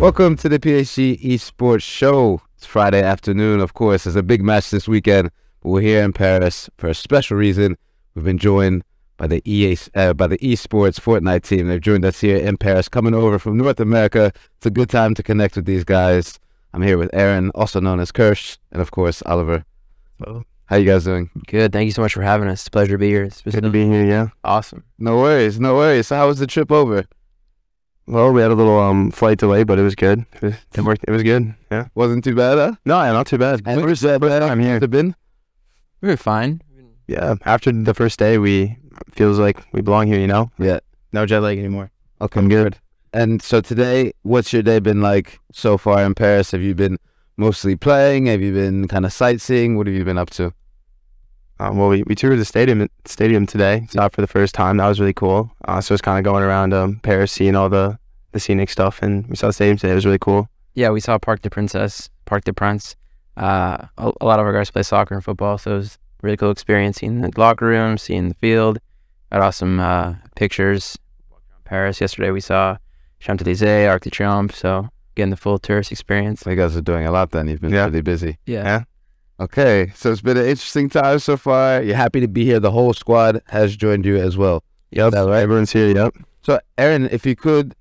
Welcome to the PSG Esports Show. It's Friday afternoon, of course. There's a big match this weekend, but we're here in Paris for a special reason. We've been joined by the EA, uh, by the esports Fortnite team. They've joined us here in Paris, coming over from North America. It's a good time to connect with these guys. I'm here with Aaron, also known as Kirsch, and of course Oliver. Hello. How you guys doing? Good. Thank you so much for having us. It's a pleasure to be here. It's Good to be here, yeah. awesome. No worries, no worries. So how was the trip over? Well, we had a little um flight delay, but it was good. It, it worked. It was good. Yeah. Wasn't too bad, huh? No, yeah, not too bad. And First, first time here. Has it been? We were fine. Yeah. After the first day, we feels like we belong here. You know. Yeah. No jet lag anymore. Okay, I'm good. And so today, what's your day been like so far in Paris? Have you been mostly playing? Have you been kind of sightseeing? What have you been up to? Um, well, we, we toured the stadium stadium today. Saw it for the first time. That was really cool. Uh, so it's kind of going around um, Paris, seeing all the the scenic stuff, and we saw the stadium today. It was really cool. Yeah, we saw Parc des Princesses, Parc des Princes. Uh, a, a lot of our guys play soccer and football, so it was a really cool experience seeing the locker room, seeing the field. Got awesome uh, pictures. Paris yesterday, we saw Champs Elysees, Arc de Triomphe. So getting the full tourist experience. You guys are doing a lot then. You've been Yeah. really busy. Yeah. Yeah. Okay, so it's been an interesting time so far. You're happy to be here. The whole squad has joined you as well. Yep. That's right. Everyone's here. Yep. So, Aaron, if you could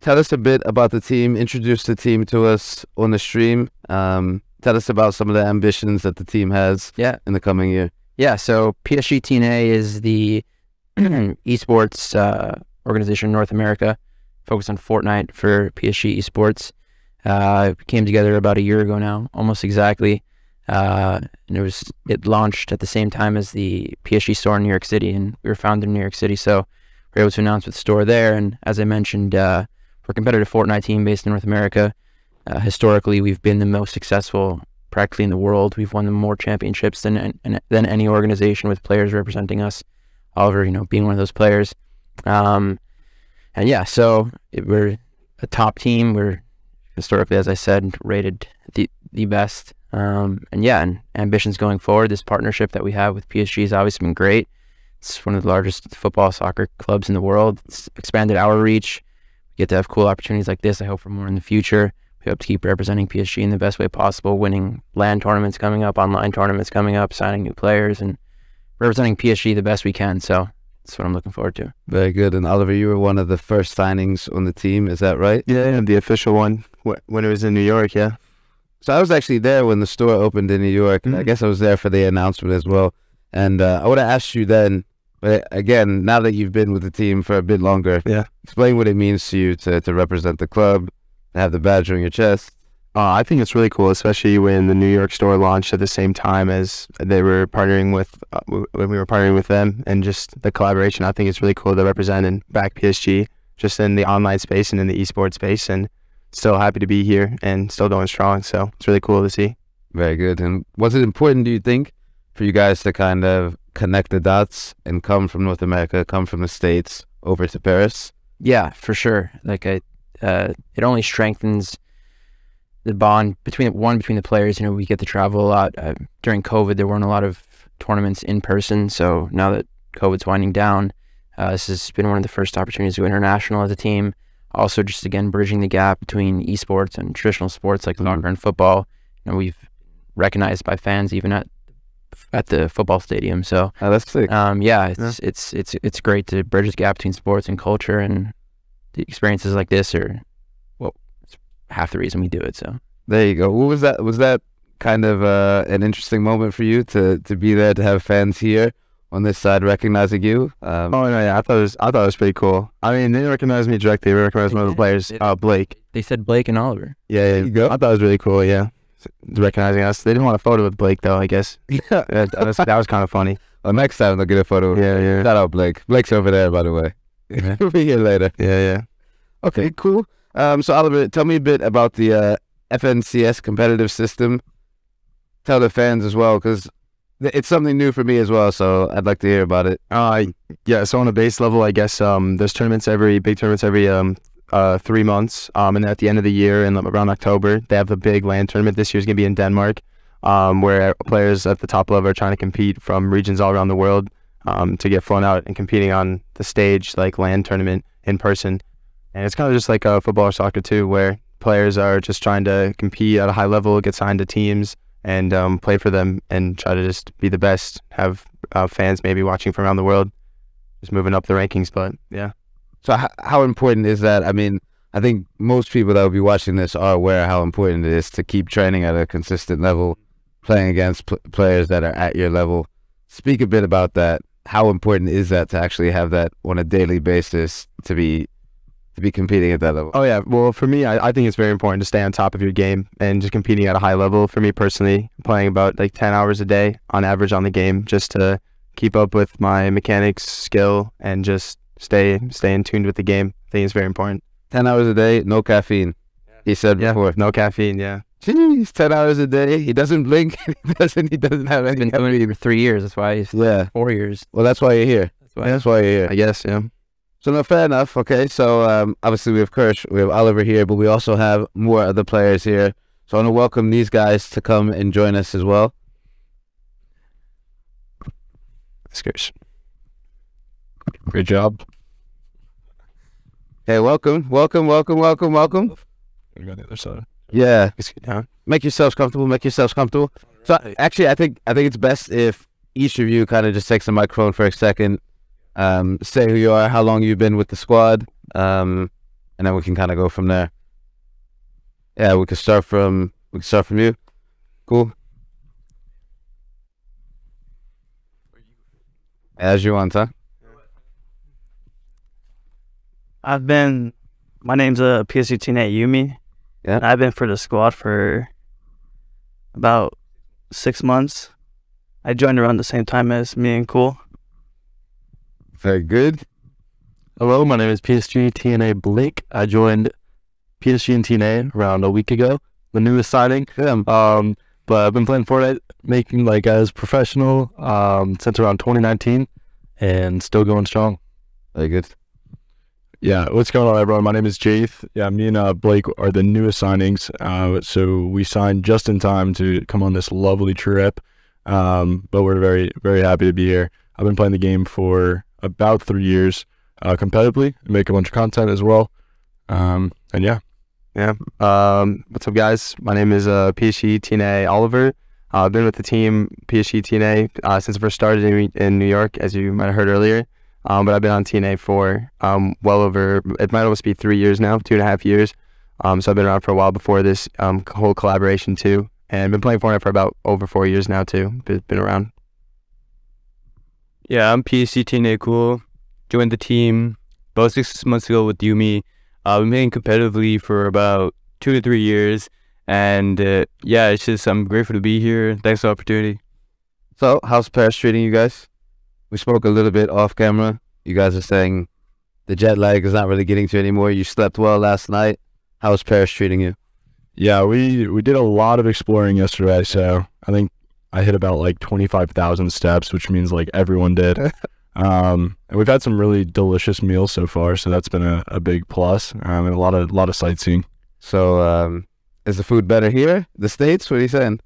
tell us a bit about the team, introduce the team to us on the stream. Um, tell us about some of the ambitions that the team has Yeah. in the coming year. Yeah, so PSG TNA is the esports uh, organization in North America, focused on Fortnite for PSG esports. Uh, came together about a year ago now, almost exactly. Uh, and it was it launched at the same time as the PSG store in New York City, and we were founded in New York City, so we were able to announce with the store there. And as I mentioned, uh, we're a competitive Fortnite team based in North America. Uh, historically, we've been the most successful practically in the world. We've won more championships than than any organization with players representing us. Oliver, you know, being one of those players. Um, and yeah, so it, we're a top team. We're historically, as I said, rated the the best. Um, and yeah, and ambitions going forward. This partnership that we have with PSG has obviously been great. It's one of the largest football soccer clubs in the world. It's expanded our reach. We get to have cool opportunities like this. I hope for more in the future. We hope to keep representing PSG in the best way possible, winning LAN tournaments coming up, online tournaments coming up, signing new players, and representing PSG the best we can. So that's what I'm looking forward to. Very good. And Oliver, you were one of the first signings on the team. Is that right? Yeah. yeah the official one when it was in New York. Yeah. So I was actually there when the store opened in New York. and I Mhm. guess I was there for the announcement as well. And uh, I would have asked you then, but again, now that you've been with the team for a bit longer, Yeah. explain what it means to you to, to represent the club, have the badge on your chest. Uh, I think it's really cool, especially when the New York store launched at the same time as they were partnering with uh, when we were partnering with them, and just the collaboration. I think it's really cool to represent and back PSG just in the online space and in the esports space, and still happy to be here and still going strong. So it's really cool to see. Very good. And was it important, do you think, for you guys to kind of connect the dots and come from North America, come from the States over to Paris? Yeah, for sure. Like I, uh, it only strengthens the bond between one between the players. You know, we get to travel a lot. Uh, during COVID, there weren't a lot of tournaments in person. So now that COVID's winding down, uh, this has been one of the first opportunities to go international as a team. Also, just again bridging the gap between esports and traditional sports like Mhm. soccer and football. You know, we've recognized by fans even at at the football stadium. So Oh, that's sick. um, yeah, it's it's it's it's great to bridge the gap between sports and culture, and the experiences like this are well, it's half the reason we do it. So There you go. What was that? Was that kind of uh, an interesting moment for you to to be there to have fans here on this side recognizing you? Um, Oh no, yeah, I thought it was I thought it was pretty cool. I mean, they didn't recognize me directly. They recognized They one of the players, They- uh, Blake. they said Blake and Oliver. Yeah, yeah. you go. I thought it was really cool. Yeah, recognizing us. They didn't want a photo with Blake though. I guess yeah. that, that was that was kind of funny. Well, next time they'll get a photo. Yeah, yeah, Shout out Blake. Blake's over there, by the way. Yeah. He'll be here later. yeah, yeah. Okay, cool. Um, so Oliver, tell me a bit about the uh, FNCS competitive system. Tell the fans as well, because it's something new for me as well. So I'd like to hear about it. Uh, yeah. So on a base level, I guess um, there's tournaments every big tournaments every um uh three months. Um, and at the end of the year, and around October, they have the big LAN tournament. This year's gonna be in Denmark, um, where players at the top level are trying to compete from regions all around the world, um, to get flown out and competing on the stage like LAN tournament in person. And it's kind of just like uh, football or soccer too, where players are just trying to compete at a high level, get signed to teams, and um, play for them, and try to just be the best. Have uh, fans maybe watching from around the world, just moving up the rankings. But yeah, So h- how important is that? I mean, I think most people that will be watching this are aware how important it is to keep training at a consistent level, playing against pl- players that are at your level. Speak a bit about that. How important is that to actually have that on a daily basis to be to be competing at that level? Oh yeah, well for me, I, I think it's very important to stay on top of your game and just competing at a high level. For me personally, playing about like ten hours a day on average on the game, just to keep up with my mechanics, skill, and just stay stay in tune with the game. I think it's very important. Ten hours a day, no caffeine. He said Yeah, before. no caffeine. Yeah, Jeez, ten hours a day. He doesn't blink. he doesn't. He doesn't have any Been doing it for three years. That's why he's Yeah. four years. Well, that's why you're here. That's why. That's why you're here. I guess. Yeah. So no, fair enough. Okay, so um, obviously we have Kirsch, we have Oliver here, but we also have more other players here. So I want to welcome these guys to come and join us as well. Skirts. Great job. Hey, welcome, welcome, welcome, welcome, welcome. We got the other side. Yeah, Let's get down. make yourselves comfortable. Make yourselves comfortable. So actually, I think I think it's best if each of you kind of just takes the microphone for a second, um, say who you are, how long you've been with the squad, um, and then we can kind of go from there. Yeah, we can start from we can start from you. Cool. As you want, huh? I've been. My name's uh, PSG TNA Yumi. Yeah. And I've been for the squad for about six months. I joined around the same time as me and Cool. Very good. Hello, my name is PSG TNA Blake. I joined PSG and TNA around a week ago, the newest signing. Yeah. Um, but I've been playing Fortnite, making like as professional um, since around 2019, and still going strong. Very good. Yeah, what's going on, everyone? My name is Jaith. Yeah, me and uh, Blake are the newest signings. Uh, so we signed just in time to come on this lovely trip. Um, but we're very, very happy to be here. I've been playing the game for about three years uh, competitively, make a bunch of content as well. Um, and yeah, Yeah. Um, what's up, guys? My name is uh, TNA Oliver. Uh, I've been with the team PSG TNA uh, since I first started in, in New York, as you might have heard earlier. Um, but I've been on TNA for um, well over, it might almost be three years now, two and a half years. Um, so I've been around for a while before this um, whole collaboration, too. And been playing Fortnite for about over four years now, too. Been around. Yeah, I'm PSG TNA Cool. Joined the team about six months ago with Yumi. Uh, I've been playing competitively for about two to three years. And uh, yeah, it's just, I'm grateful to be here. Thanks for the opportunity. So, how's Paris treating you guys? We spoke a little bit off camera. You guys are saying the jet lag is not really getting to you anymore. You slept well last night. How's Paris treating you? yeah, we we did a lot of exploring yesterday. So I think I hit about like twenty five thousand steps, which means like everyone did. um, and we've had some really delicious meals so far, so that's been a, a big plus. Um, and a lot of lot of sightseeing. So, um, is the food better here? The States? What are you saying?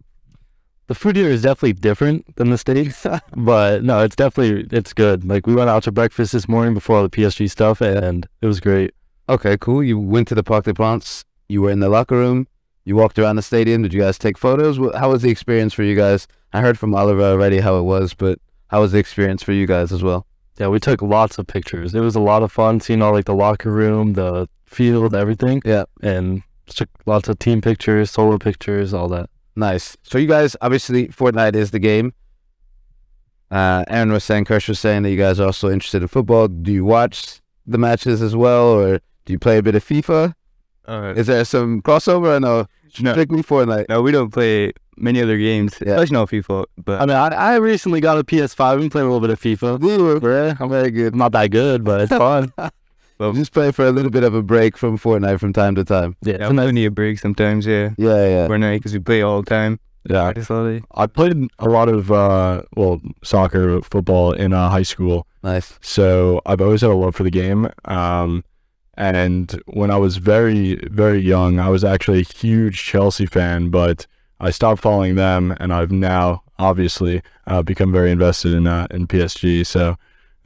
the food here is definitely different than the states, but no, it's definitely it's good. Like we went out to breakfast this morning before all the PSG stuff, and it was great. Okay, cool. You went to the Parc des Princes. You were in the locker room. You walked around the stadium. Did you guys take photos? How was the experience for you guys? I heard from Oliver already how it was, but how was the experience for you guys as well? Yeah, we took lots of pictures. It was a lot of fun seeing all like the locker room, the field, everything. Yeah. and took lots of team pictures, solo pictures, all that. Nice. So you guys, obviously, Fortnite is the game. Uh, Aaron was saying, Kirsch was saying that you guys are also interested in football. Do you watch the matches as well, or do you play a bit of FIFA? Uh, Is there some crossover or no? No, Strictly Fortnite. no, we don't play many other games, Yeah. especially not FIFA. But I mean, I, I recently got a PS5. I've been playing a little bit of FIFA. Yeah, I'm Very good. not that good, but it's fun. Well, just play for a little bit of a break from Fortnite from time to time. yeah, yeah, we need a break sometimes, yeah. Yeah, yeah. We're not because we play all the time. Yeah. I played a lot of uh, well soccer, football in uh, high school. Nice. So I've always had a love for the game. Um, and when I was very, very young, I was actually a huge Chelsea fan, but I stopped following them, and I've now obviously uh, become very invested in uh, in PSG. So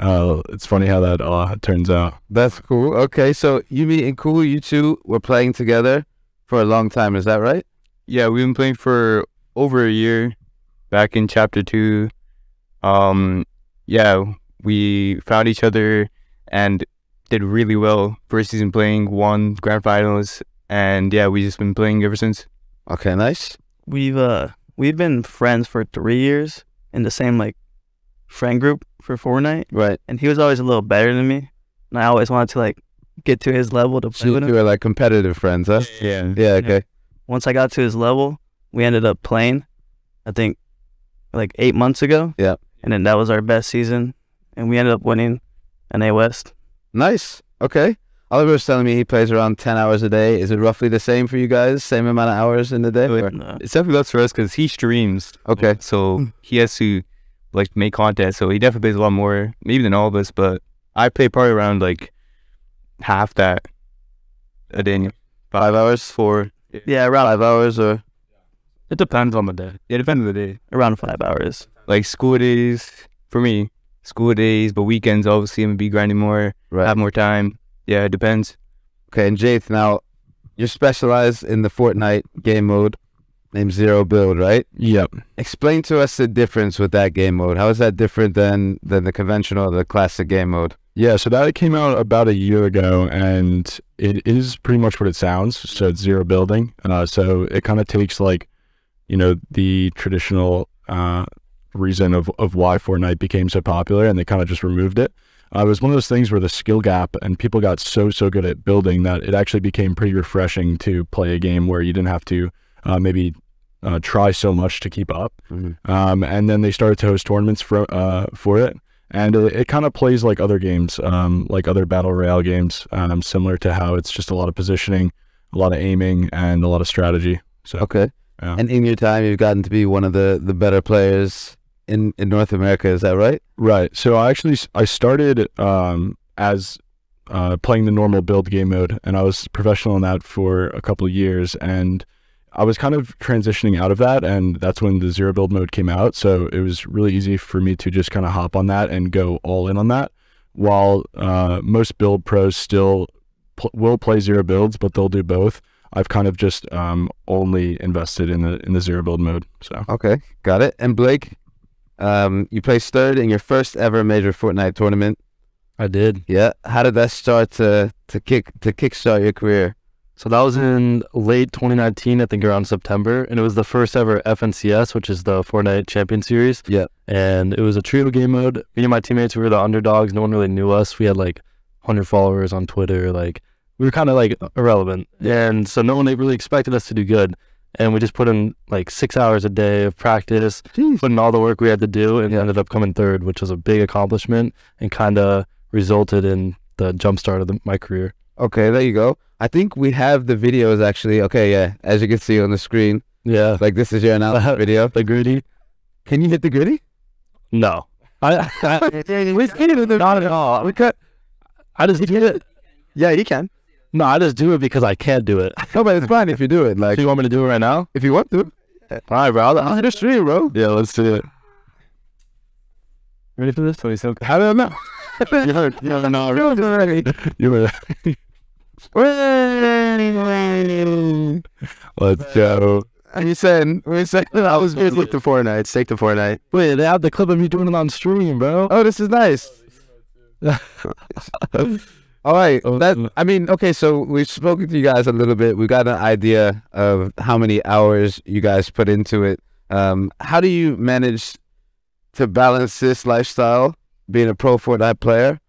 uh, it's funny how that uh, turns out. That's cool. Okay, so Yumi and Cool, you two were playing together for a long time. Is that right? Yeah, we've been playing for over a year. Back in chapter two, um, yeah, we found each other and did really well. First season playing, won grand finals, and yeah, we just been playing ever since. Okay, nice. We've uh we've been friends for three years in the same like friend group for Fortnite, Right. and he was always a little better than me, and I always wanted to like get to his level to play So with you him. were like competitive friends, huh? Yeah. Yeah. Okay. Once I got to his level, we ended up playing. I think like eight months ago. Yeah. and then that was our best season, and we ended up winning NA West. Nice. Okay. Oliver was telling me he plays around ten hours a day. Is it roughly the same for you guys? Same amount of hours in the day? Wait. or- And, uh, It's definitely less for us because he streams. Okay. So he has to like make content. So he definitely plays a lot more, maybe than all of us. But I play probably around like half that a day. Five hours. Four. yeah, around Five hours or It depends on the day. Yeah, depends on the day. around five hours. Like school days for me, school days, but weekends obviously I'm gonna be grinding more, right. have more time. Yeah, it depends. Okay, and Jaith, now you're specialized in the Fortnite game mode named Zero Build, right? Yep. Explain to us the difference with that game mode. How is that different than than the conventional, the classic game mode? Yeah, so that came out about a year ago, and it is pretty much what it sounds. So it's zero building. Uh, so it kind of takes like, you know, the traditional uh, reason of, of why Fortnite became so popular, and they kind of just removed it. Uh, it was one of those things where the skill gap and people got so so good at building that it actually became pretty refreshing to play a game where you didn't have to uh, maybe uh, try so much to keep up. Mhm. Um, and then they started to host tournaments for uh, for it and it, it kind of plays like other games, um, like other battle royale games, um, similar to how it's just a lot of positioning, a lot of aiming, and a lot of strategy. So Okay. Yeah. And in your time, you've gotten to be one of the the better players in in North America. Is that right? right, so I actually I started um, as uh, playing the normal build game mode, and I was professional in that for a couple of years, and I was kind of transitioning out of that, and that's when the zero build mode came out. So it was really easy for me to just kind of hop on that and go all in on that. While uh, most build pros still pl- will play zero builds, but they'll do both. I've kind of just um, only invested in the in the zero build mode. So Okay, got it. And Blake, um, you placed third in your first ever major Fortnite tournament. I did. Yeah. How did that start to to kick to kickstart your career? So that was in late 2019, I think around September, and it was the first ever FNCS, which is the Fortnite Champion Series. Yeah. And it was a trio game mode. Me and my teammates we were the underdogs. No one really knew us. We had like 100 followers on Twitter. Like we were kind of like irrelevant, and so no one really expected us to do good. And we just put in like six hours a day of practice, put in all the work we had to do, and Yeah. ended up coming third, which was a big accomplishment and kind of resulted in the jumpstart of the, my career. Okay, there you go. I think we have the videos actually. Okay, yeah, as you can see on the screen, Yeah. like this is your announcement video. The gritty? Can you hit the gritty? No. I, I we not at all. We cut. I just do it. Yeah, you can. No, I just do it because I can't do it. No, but it's fine if you do it. Like So you want me to do it right now? if you want to. All right, bro. I'll, I'll hit a stream, bro. yeah, let's do it. Ready for this? Twenty seven. I don't know. You heard? You heard? No, you were let's go. And you said we said I was Here's look to Fortnite. Stake to Fortnite. Wait, they have the clip of me doing it on stream, bro. Oh, this is nice. All right. Oh, That I mean, okay. So we've spoken to you guys a little bit. We got an idea of how many hours you guys put into it. Um, how do you manage to balance this lifestyle, being a pro Fortnite player,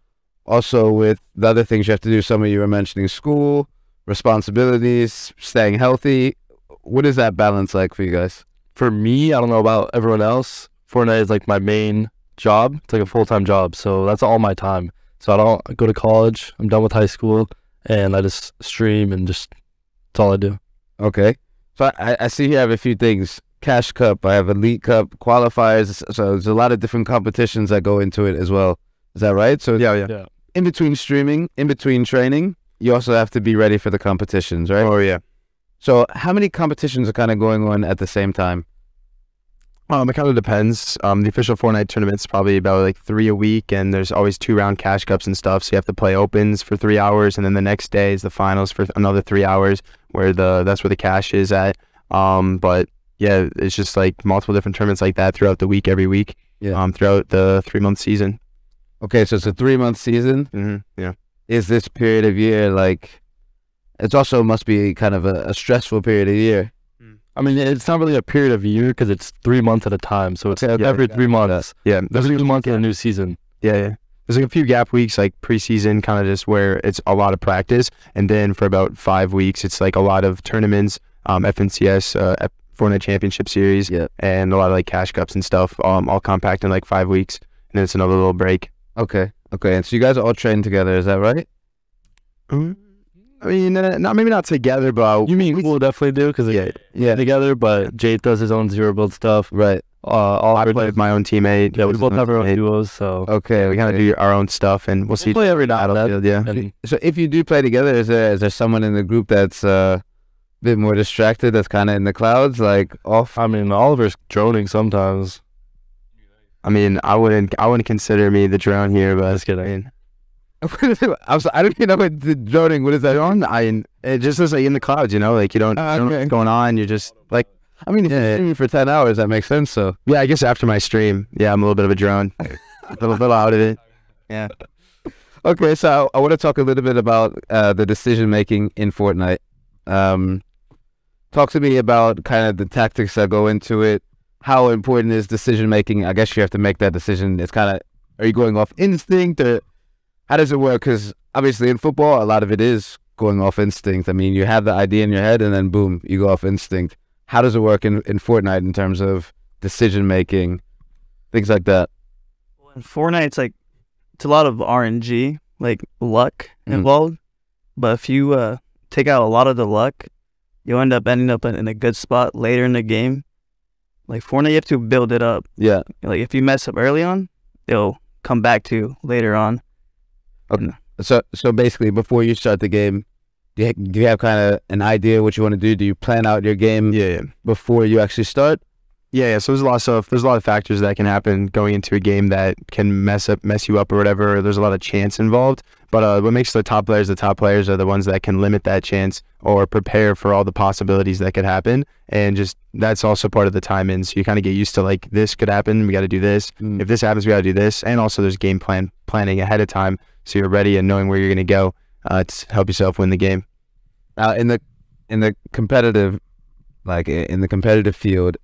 also with the other things you have to do? Some of you were mentioning school, responsibilities, staying healthy. What is that balance like for you guys? For me, I don't know about everyone else. Fortnite is like my main job. It's like a full time job. So that's all my time. So I don't go to college. I'm done with high school, and I just stream and just that's all I do. Okay. So I, I see you have a few things. Cash Cup, I have Elite Cup, qualifiers. So there's a lot of different competitions that go into it as well. Is that right? So Yeah, yeah. Yeah. in between streaming, in between training, you also have to be ready for the competitions, right? Oh yeah. So how many competitions are kind of going on at the same time? Um, it kind of depends. Um, the official Fortnite tournament's probably about like three a week, and there's always two round cash cups and stuff. So you have to play opens for three hours, and then the next day is the finals for another three hours, where the that's where the cash is at. Um, but yeah, it's just like multiple different tournaments like that throughout the week, every week. Yeah. Um, throughout the three month season. Okay, so it's a three month season. hmm Yeah. Is this period of year like? It's also must be kind of a, a stressful period of year. I mean, it's not really a period of year because it's three months at a time. So it's Okay, every okay. three months. Yeah. There's three months in a new season. Yeah, yeah. There's like a few gap weeks, like preseason, kind of just where it's a lot of practice, and then for about five weeks, it's like a lot of tournaments, um, FNCS, uh, Fortnite Championship Series, Yeah. and a lot of like cash cups and stuff, um, all compact in like five weeks, and then it's another little break. Okay, okay, and so you guys are all train together, is that right? I mean, uh, not maybe not together, but You mean we'll definitely do because yeah, Yeah, together, but Jade does his own zero build stuff. right. Uh, all I play with my own teammate. Yeah, we both have our own duos, so Okay, We kind of do our own stuff, and we'll we'll see. play every then. Battlefield, yeah. And So if you do play together, is there is there someone in the group that's uh, a bit more distracted, that's kind of in the clouds, like off? I mean, Oliver's droning sometimes. I mean, I wouldn't, I wouldn't consider me the drone here, but Just kidding. I mean, I was I don't even know what the droning. What is that? drone, I, it just is like in the clouds, you know, like you don't, Ah, you don't know what's going on. You're just like. I mean, if Yeah. you're for ten hours, that makes sense. So Yeah, I guess after my stream, yeah, I'm a little bit of a drone, a little, little out of it. Yeah. Okay, so I, want to talk a little bit about uh, the decision making in Fortnite. Um, talk to me about kind of the tactics that go into it. How important is decision making? I guess you have to make that decision. It's kind of are you going off instinct or how does it work? Because obviously in football, a lot of it is going off instinct. I mean, you have the idea in your head and then boom, you go off instinct. How does it work in, in Fortnite in terms of decision making, things like that? Well, in Fortnite, it's like it's a lot of RNG, like luck Mhm. involved. But if you uh, take out a lot of the luck, you'll end up ending up in, in a good spot later in the game. Like Fortnite, you have to build it up. Yeah. Like if you mess up early on, it'll come back to you later on. So so basically, before you start the game, do you, do you have kind of an idea what you want to do? Do you plan out your game Yeah, yeah. before you actually start? Yeah, yeah. So there's a lot of stuff. There's a lot of factors that can happen going into a game that can mess up, mess you up, or whatever. There's a lot of chance involved. But uh, what makes the top players the top players are the ones that can limit that chance or prepare for all the possibilities that could happen. And just that's also part of the time in. So you kind of get used to like this could happen. We got to do this. If this happens, we got to do this. And also there's game plan planning ahead of time, so you're ready and knowing where you're gonna go uh, to help yourself win the game. Now in the in the competitive, like in the competitive field,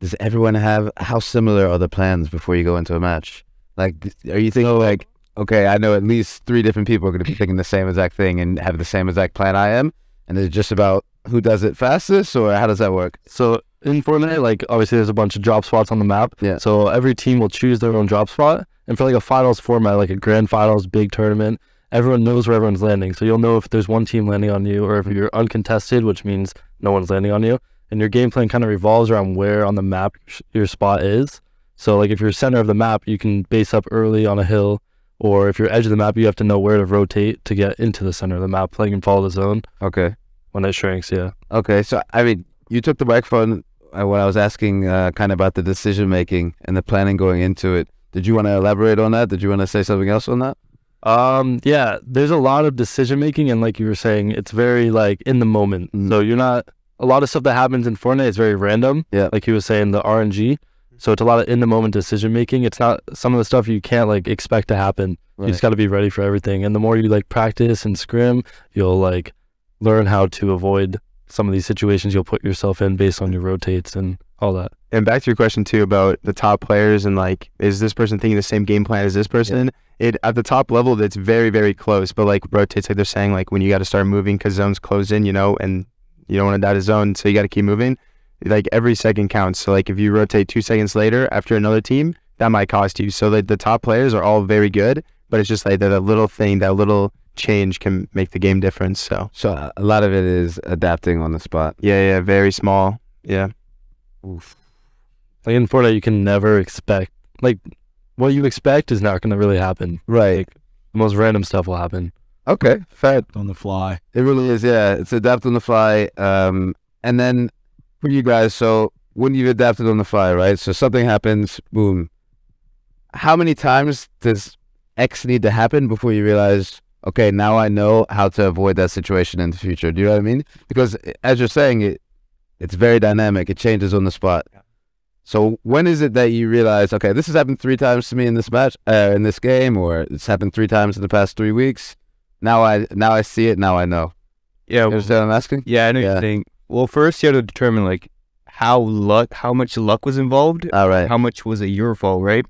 does everyone have how similar are the plans before you go into a match? Like, are you thinking like, okay, I know at least three different people are going to be thinking the same exact thing and have the same exact plan I am, and it's just about who does it fastest, or how does that work? So in Fortnite, like obviously there's a bunch of drop spots on the map. Yeah. So every team will choose their own drop spot, and for like a finals format, like a grand finals, big tournament, everyone knows where everyone's landing. So you'll know if there's one team landing on you, or if you're uncontested, which means no one's landing on you. And your game plan kind of revolves around where on the map your spot is. So like if you're center of the map, you can base up early on a hill, or if you're edge of the map, you have to know where to rotate to get into the center of the map, like and follow the zone Okay. when it shrinks. Yeah. Okay, so I mean, you took the microphone uh, when I was asking uh, kind of about the decision making and the planning going into it. Did you want to elaborate on that? Did you want to say something else on that? Um, yeah, there's a lot of decision making, and like you were saying, it's very like in the moment. Mhm. So you're not a lot of stuff that happens in Fortnite is very random. Yeah. like he was saying, the RNG. So it's a lot of in the moment decision making. It's not some of the stuff you can't like expect to happen. You just got to be ready for everything. And the more you like practice and scrim, you'll like learn how to avoid some of these situations you'll put yourself in based on your rotates and all that. And back to your question too about the top players and like, is this person thinking the same game plan as this person? It at the top level, it's very very close. But like rotates, like they're saying, like when you got to start moving because zones close in, you know, and you don't want to die to zone, so you got to keep moving. Like every second counts. So like if you rotate two seconds later after another team, that might cost you. So like the top players are all very good, but it's just like that little thing, that little change can make the game difference. So So a lot of it is adapting on the spot. yeah, yeah, very small. Yeah. Like in Fortnite, you can never expect like what you expect is not going to really happen. Right. Like the most random stuff will happen. Okay. Fair. on the fly. It really is. Yeah. It's adapt on the fly. Um, and then for you guys, so when you've adapted on the fly, right? So something happens, boom. How many times does X need to happen before you realize, okay, now I know how to avoid that situation in the future? Do you know what I mean? Because as you're saying, it it's very dynamic. It changes on the spot. So when is it that you realize, okay, this has happened three times to me in this match, uh, in this game, or it's happened three times in the past three weeks? Now I now I see it. Now I know. Yeah, You well, what I'm asking? yeah, I know Yeah. you're saying. Well, first you have to determine like how luck, how much luck was involved, All right. how much was it your fault, right?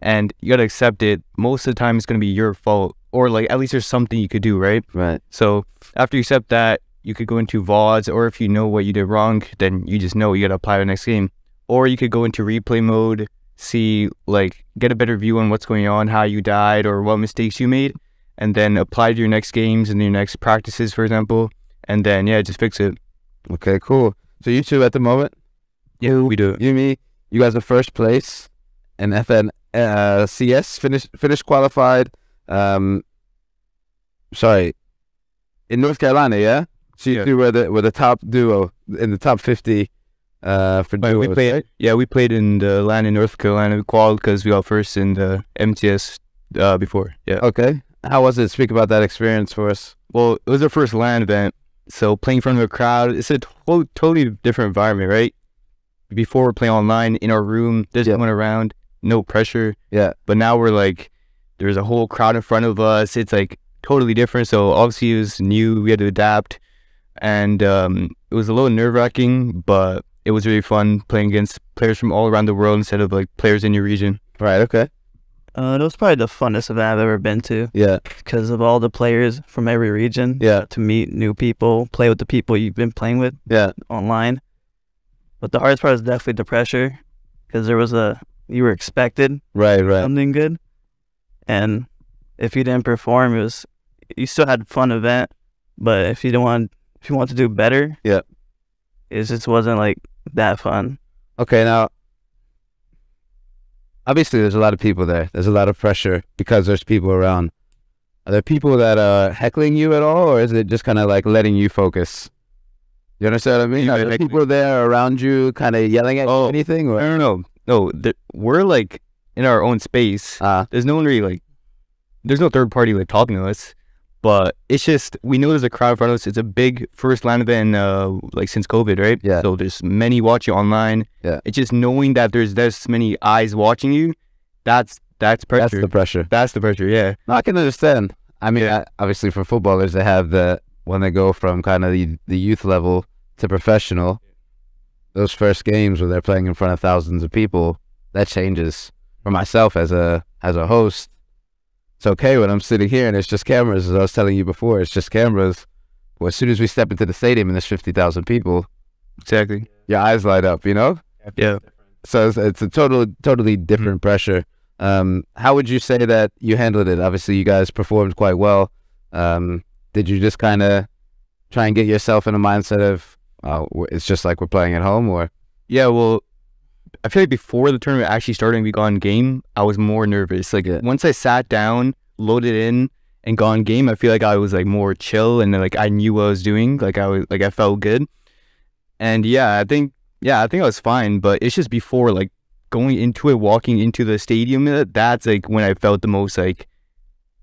And you gotta accept it. Most of the time, it's gonna be your fault, or like at least there's something you could do, right? Right. So after you accept that, you could go into VODs, or if you know what you did wrong, then you just know you gotta apply to the next game. Or you could go into replay mode, see like get a better view on what's going on, how you died, or what mistakes you made, and then apply to your next games and your next practices, for example. And then yeah, just fix it. Okay. Cool. So you two at the moment, Yeah, we do. you me, you guys are first place, and FN uh, CS finished finished qualified. Um, sorry, in North Carolina, yeah. So you Yeah. two were the were the top duo in the top fifty. Uh, for But we played, right? yeah, we played in the LAN in North Carolina. We qualified because we got first in the MTS uh, before. Yeah. Okay. How was it? Speak about that experience for us. Well, it was our first LAN event, so playing in front of a crowd, it's a to- totally different environment, right? Before we're playing online in our room, there's Yeah. no one around, no pressure. Yeah. But now we're like, there's a whole crowd in front of us. It's like totally different. So obviously it was new. We had to adapt, and um, it was a little nerve wracking, but it was really fun playing against players from all around the world instead of like players in your region. Right. Okay. Uh, it was probably the funnest event I've ever been to Yeah. because of all the players from every region. Yeah. To meet new people, play with the people you've been playing with Yeah. online. But the hardest part is definitely the pressure because there was a, you were expected Right. Right. something good. And if you didn't perform, it was, you still had a fun event. But if you didn't want, if you want to do better, Yeah. it just wasn't like that fun. Okay, now obviously there's a lot of people there. There's a lot of pressure because there's people around. Are there people that are heckling you at all, or is it just kind of like letting you focus? You understand what I mean? Yeah, Are there people there around you, kind of yelling at oh, you Oh, or anything? I don't know. No, th- we're like in our own space. uh, there's no one really like there's no third party like talking to us but it's just we know there's a crowd in front of us it's a big first LAN event uh like since covid right Yeah. so there's many watching online Yeah. it's just knowing that there's this many eyes watching you that's that's pressure that's the pressure. that's the pressure yeah No, I can understand. I mean, I, obviously for footballers, they have the when they go from kind of the, the youth level to professional. Those first games where they're playing in front of thousands of people, that changes. For myself as a as a host, it's okay when I'm sitting here and it's just cameras. As I was telling you before, it's just cameras. But as soon as we step into the stadium and there's fifty thousand people, exactly your eyes light up. You know. yeah So it's, it's a total, totally different pressure. Um, how would you say that you handled it? Obviously, you guys performed quite well. Um, did you just kind of try and get yourself in a mindset of, oh, it's just like we're playing at home, or yeah well i feel like before the tournament actually started and we got in game i was more nervous like Yeah. once i sat down loaded in and got in game i feel like i was like more chill and like i knew what i was doing like i was like i felt good and yeah i think yeah i think i was fine but it's just before like going into it walking into the stadium uh, that's like when i felt the most like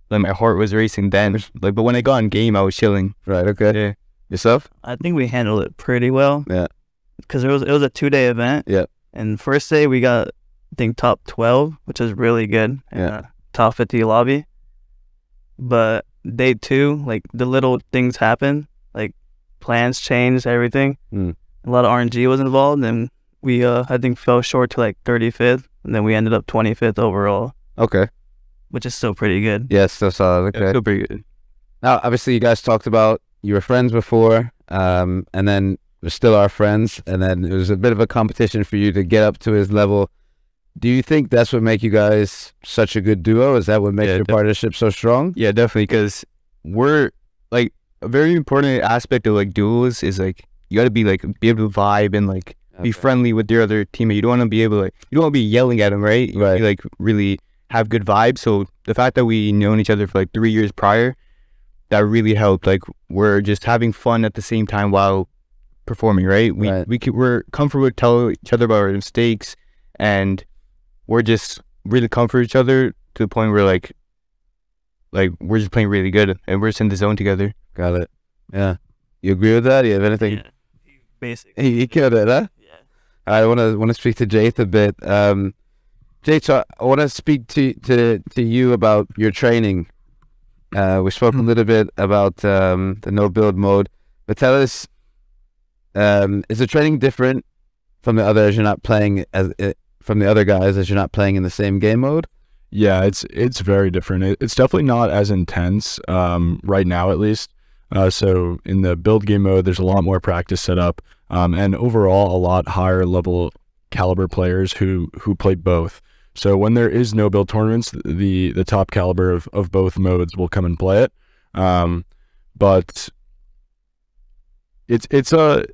like my heart was racing then like but when i got in game i was chilling right? Okay. yeah Yourself? I think we handled it pretty well. Yeah. Because it was it was a two day event. Yeah. And first day we got I think top twelve, which is really good. Yeah. a top fifty lobby. But day two, like the little things happen, like plans changed, everything. Mm. A lot of RNG was involved, and we uh I think fell short to like thirty fifth, and then we ended up twenty fifth overall, Okay. which is still pretty good. Yes, still solid. yeah, Okay. feel pretty good Now, obviously, you guys talked about you were friends before, um, and then we still our friends, and then it was a bit of a competition for you to get up to his level. Do you think that's what make you guys such a good duo? Is that what makes Yeah, your partnership so strong? Yeah, definitely. Because we're like a very important aspect of like duels is like you got to be like be able to vibe and like be friendly with your other teammate. You don't want to be able to like you don't want to be yelling at him, right? You Right. be, like really have good vibes. So the fact that we known each other for like three years prior, that really helped. Like we're just having fun at the same time while performing. Right? We Right. we c- we're comfortable with tell each other about our mistakes, and we're just really comfort each other to the point where like like we're just playing really good and we're just in the zone together. Got it. Yeah. You agree with that? You have anything? Basically. He, he killed it, huh? Yeah. I want to want to speak to Jaith a bit. Um, Jaith, so I want to speak to, to to you about your training. Uh, we spoke a little bit about um, the no build mode, but tell us, um, is the training different from the others? You're not playing as uh, from the other guys as you're not playing in the same game mode. Yeah, it's it's very different. It, it's definitely not as intense um, right now, at least. Uh, so in the build game mode, there's a lot more practice set up, um, and overall, a lot higher level caliber players who who play both. So when there is no build tournaments, the the top caliber of, of both modes will come and play it. Um, but it's it's a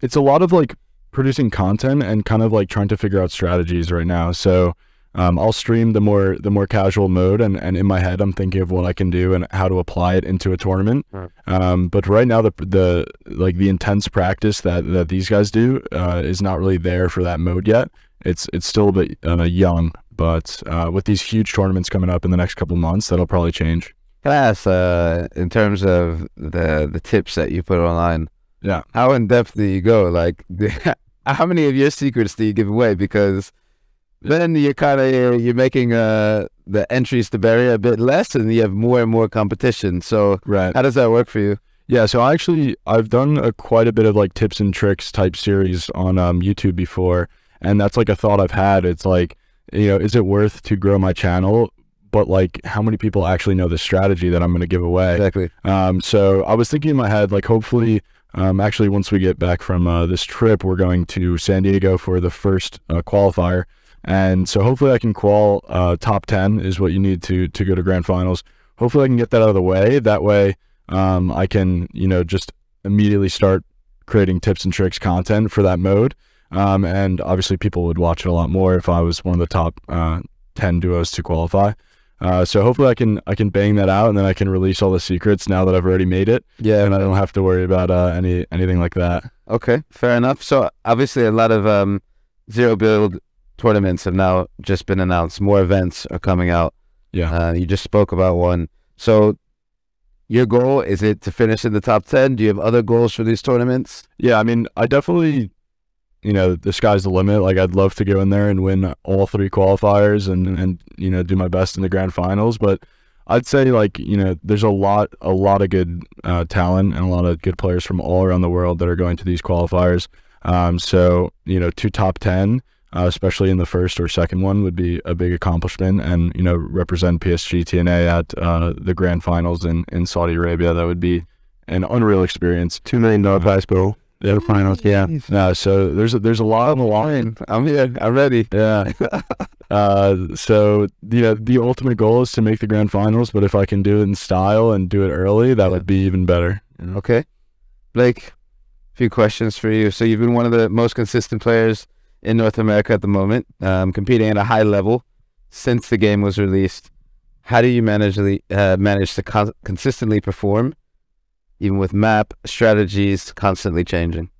it's a lot of like producing content and kind of like trying to figure out strategies right now. So um, I'll stream the more the more casual mode, and, and in my head I'm thinking of what I can do and how to apply it into a tournament. Right. Um, but right now the the like the intense practice that, that these guys do uh, is not really there for that mode yet. It's it's still a bit uh, young, but uh, with these huge tournaments coming up in the next couple months, that'll probably change. Can I ask, uh, in terms of the the tips that you put online? Yeah. How in depth do you go? Like, how many of your secrets do you give away? Because then you're kind of you're making uh the entries to barrier a bit less, and you have more and more competition. So Right. how does that work for you? Yeah, so I actually I've done a, quite a bit of like tips and tricks type series on um, YouTube before, and that's like a thought I've had. It's like, you know, is it worth to grow my channel? But like, how many people actually know the strategy that I'm going to give away? Exactly. Um, so I was thinking in my head, like, hopefully, um, actually, once we get back from uh, this trip, we're going to San Diego for the first uh, qualifier, and so hopefully I can qual uh, top ten is what you need to to go to grand finals. Hopefully I can get that out of the way. That way, um, I can you know just immediately start creating tips and tricks content for that mode. Um, and obviously people would watch it a lot more if I was one of the top uh, ten duos to qualify. Uh, so hopefully I can I can bang that out and then I can release all the secrets now that I've already made it Yeah. and I don't have to worry about uh, any anything like that. Okay. Fair enough. So obviously, a lot of um zero build tournaments have now just been announced. More events are coming out. Yeah. Uh, you just spoke about one. So your goal is it to finish in the top ten? Do you have other goals for these tournaments? Yeah, I mean, I definitely, you know, the sky's the limit. Like, I'd love to go in there and win all three qualifiers and and you know do my best in the grand finals. But I'd say like you know, there's a lot a lot of good uh, talent and a lot of good players from all around the world that are going to these qualifiers. Um, so you know, two top ten. Uh, especially in the first or second one, would be a big accomplishment, and you know represent PSG TNA at uh, the grand finals in, in Saudi Arabia. That would be an unreal experience. Two million dollar prize pool. Yeah, the finals. Yeah. No, so there's a, there's a lot on the line. I'm here. I'm ready. Yeah. uh, so you know, the ultimate goal is to make the grand finals, but if I can do it in style and do it early, that would be even better. you know? Okay. Blake, a few questions for you. So you've been one of the most consistent players in North America at the moment, um, competing at a high level since the game was released. How do you manage the, uh, manage to con- consistently perform, even with map strategies constantly changing?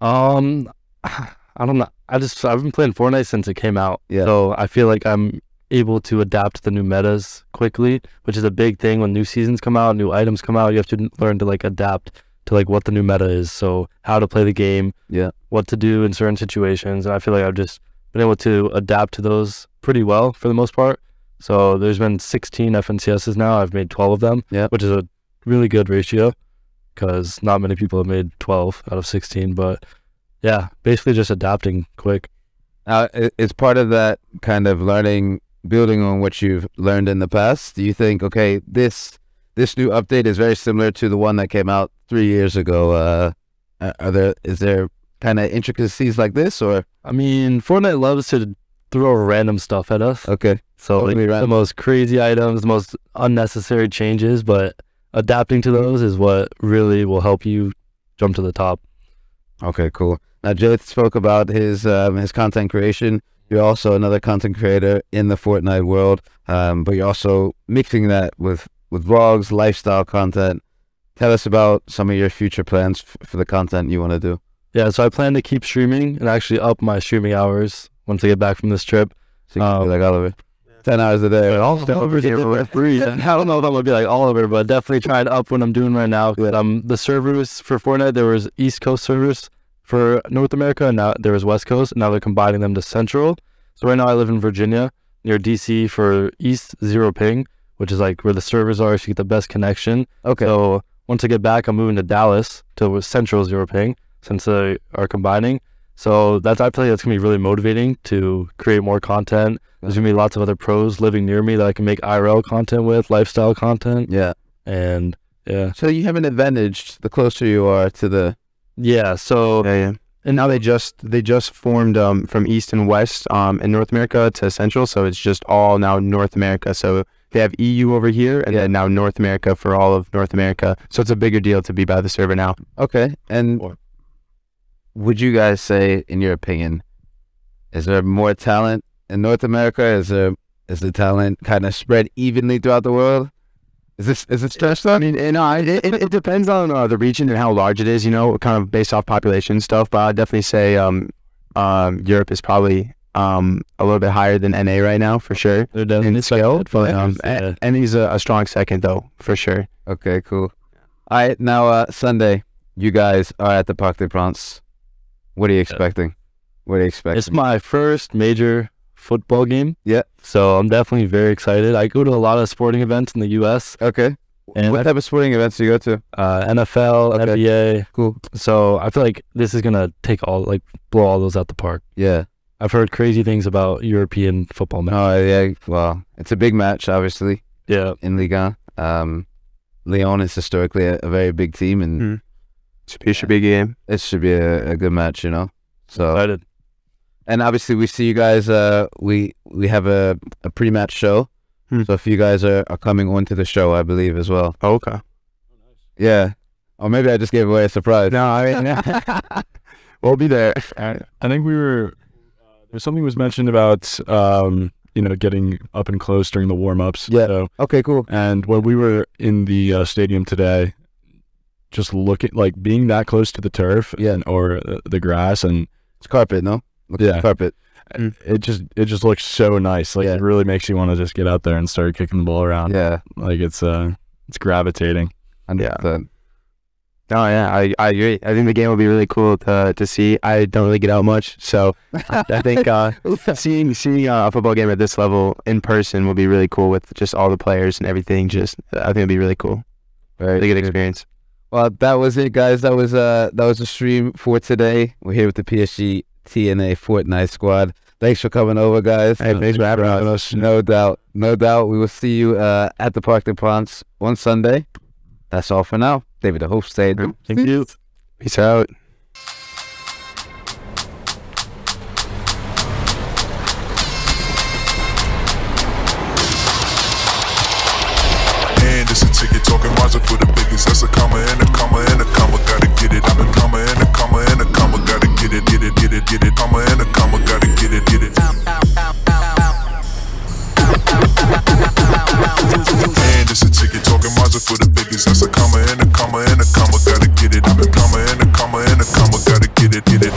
Um, I don't know. I just I've been playing Fortnite since it came out. Yeah. So I feel like I'm able to adapt to the new metas quickly, which is a big thing when new seasons come out, new items come out. You have to learn to like adapt to like what the new meta is. So how to play the game. Yeah. What to do in certain situations, and I feel like I've just been able to adapt to those pretty well for the most part. So there's been 16 FNCSs now. I've made 12 of them, Yeah. which is a really good ratio because not many people have made 12 out of 16. But yeah, basically just adapting quick. Now, i- it's part of that kind of learning, building on what you've learned in the past. Do you think, okay, this this new update is very similar to the one that came out three years ago? Uh, are- there is there kind of intricacies like this, or I mean, Fortnite loves to throw random stuff at us. okay, So like, Totally the most crazy items, the most unnecessary changes, but adapting to those is what really will help you jump to the top. okay, cool. Now, Joe spoke about his um, his content creation. You're also another content creator in the Fortnite world, um, but you're also mixing that with with vlogs, lifestyle content. tell us about some of your future plans f- for the content you want to do. Yeah, so I plan to keep streaming and actually up my streaming hours once I get back from this trip. So you can Um, like Oliver, ten hours a day. Free. I don't know if I'm gonna be like all it, but definitely try to up what I'm doing right now. Um, the servers for Fortnite, there was East Coast servers for North America, and now there was West Coast. And now they're combining them to Central. So right now I live in Virginia near DC for East Zero Ping, which is like where the servers are, so you get the best connection. Okay. So once I get back, I'm moving to Dallas to Central Zero Ping since they are combining. So that's I feel like that's gonna be really motivating to create more content. There's gonna be lots of other pros living near me that I can make IRL content with, lifestyle content, yeah. and yeah, So you have an advantage the closer you are to the. yeah. So Yeah, yeah. And now they just they just formed um, from East and West um, in North America to Central, so it's just all now North America. So they have EU over here, and Yeah. then now North America for all of North America. So it's a bigger deal to be by the server now. Okay. And Or- would you guys say, in your opinion, is there more talent in North America? Is there is the talent kind of spread evenly throughout the world? Is this is it stressed I mean, uh, it, it, it depends on uh, the region and how large it is, you know, kind of based off population stuff. But I'd definitely say um, um, Europe is probably um, a little bit higher than NA right now, for sure. they're In definitely scale, second, but um, yeah. and he's a, a strong second though, for sure. Okay, cool. All right, now uh, Sunday, you guys are at the Parc des Princes. What are you expecting? What are you expecting? It's my first major football game. Yeah. So I'm definitely very excited. I go to a lot of sporting events in the U.S. okay. And what I- type of sporting events do you go to? uh, NFL, Okay. NBA. Cool. So I feel like this is gonna take all like blow all those out the park. Yeah. I've heard crazy things about European football matches. Oh yeah. Well, it's a big match, obviously, yeah, in Liga. Um, Lyon is historically a, a very big team, and Mhm. Should be, should be a game. it should be a, a good match, you know. So excited. and obviously we see you guys. Uh, we we have a a pre-match show. Hmm. So if you guys are, are coming on to the show, I believe as well. Oh, okay. Yeah. Or maybe I just gave away a surprise. No, I mean, we'll be there. I, I think we were uh, there's something was mentioned about um, you know getting up and close during the warm ups. Yeah. So, Okay. Cool. and when we were in the uh, stadium today, just looking like being that close to the turf Yeah. and, or uh, the grass and It's carpet, no? Looks Yeah. like carpet. it just it just looks so nice. Like Yeah. it really makes you want to just get out there and start kicking the ball around. Yeah. Like it's uh it's gravitating. Yeah. Oh yeah, I, I agree. I think the game will be really cool to to see. I don't really get out much, so I think uh, seeing seeing uh, a football game at this level in person will be really cool with just all the players and everything. Just I think it'll be really cool. Very Really good good. experience. Well, that was it, guys. That was uh that was the stream for today. We're here with the PSG TNA Fortnite squad. Thanks for coming over, guys. Hey, thanks for having us. No doubt, no doubt. We will see you uh, at the Parc des Princes on Sunday. That's all for now. David, the host, stayed. Thank you. Peace out. talking Maja for the biggest. That's a comma and a comma and a comma. Gotta get it. I'm a comma and a comma and a comma. Gotta get it, get it, get it, get it. Comma and a comma. Gotta get it, get it. And it's a ticket talking Maja for the biggest. That's a comma and a comma and a comma. Gotta get it. I'm a comma and a comma and a comma. Gotta get it, get it.